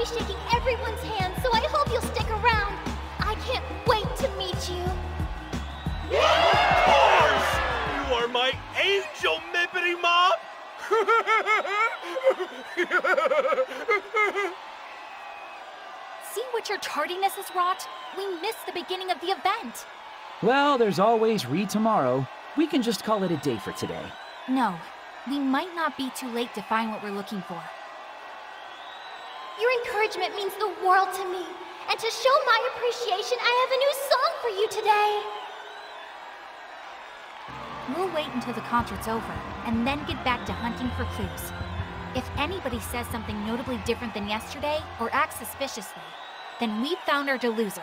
be shaking everyone's hands, so I hope you'll stick around. I can't wait to meet you. Of course! You are my angel, Mippity Mop! See what your tardiness has wrought? We missed the beginning of the event. Well, there's always re tomorrow. We can just call it a day for today. No, we might not be too late to find what we're looking for. Your encouragement means the world to me. And to show my appreciation, I have a new song for you today. We'll wait until the concert's over, and then get back to hunting for clues. If anybody says something notably different than yesterday, or acts suspiciously, then we've found our deluser.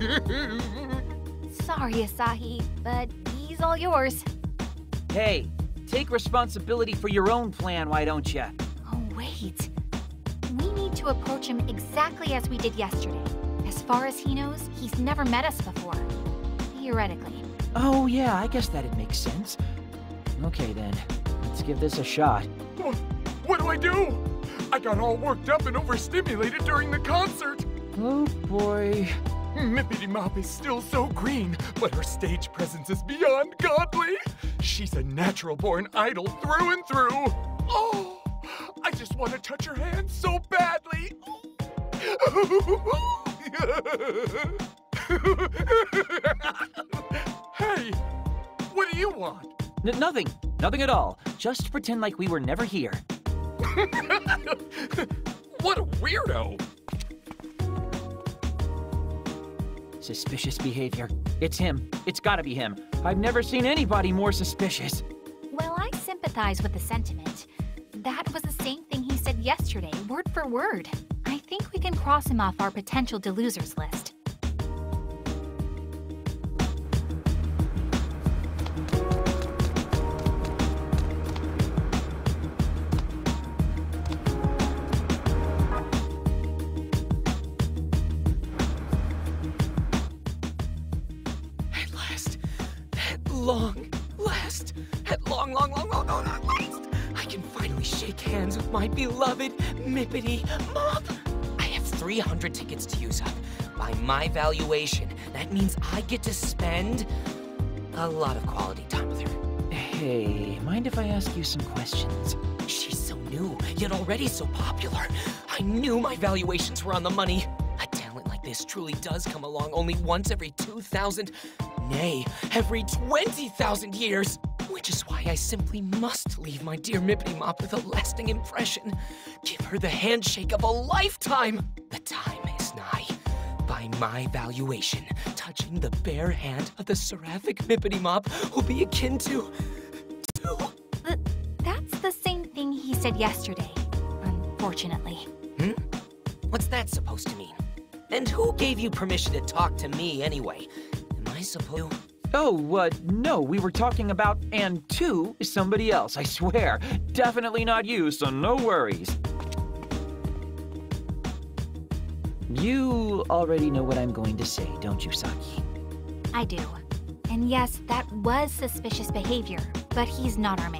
Sorry, Asahi, but he's all yours. Hey, take responsibility for your own plan, why don't you? Oh, wait. We need to approach him exactly as we did yesterday. As far as he knows, he's never met us before. Theoretically. Oh, yeah, I guess that'd make sense. Okay then, let's give this a shot. What do I do? I got all worked up and overstimulated during the concert. Oh boy. Mippity Mop is still so green, but her stage presence is beyond godly. She's a natural born idol through and through. Oh, I just want to touch her hand so badly. hey, what do you want? N- nothing. Nothing at all. Just pretend like we were never here. What a weirdo. Suspicious behavior. It's him. It's gotta be him. I've never seen anybody more suspicious. Well, I sympathize with the sentiment. That was the same thing he said yesterday, word for word. I think we can cross him off our potential delusers list. Long last. At long, long, long, long, long, long last. I can finally shake hands with my beloved Mippity Mop. I have 300 tickets to use up. By my valuation, that means I get to spend a lot of quality time with her. Hey, mind if I ask you some questions? She's so new, yet already so popular. I knew my valuations were on the money. A talent like this truly does come along only once every 2,000, nay, every 20,000 years. Which is why I simply must leave my dear Mippity Mop with a lasting impression. Give her the handshake of a lifetime. The time is nigh. By my valuation, touching the bare hand of the seraphic Mippity Mop will be akin to. to. Th- that's the same thing he said yesterday, unfortunately. Hmm? What's that supposed to mean? And who gave you permission to talk to me anyway? Am I supposed Oh, uh, no, we were talking about and to somebody else, I swear. Definitely not you, so no worries. You already know what I'm going to say, don't you, Saki? I do. And yes, that was suspicious behavior, but he's not our man.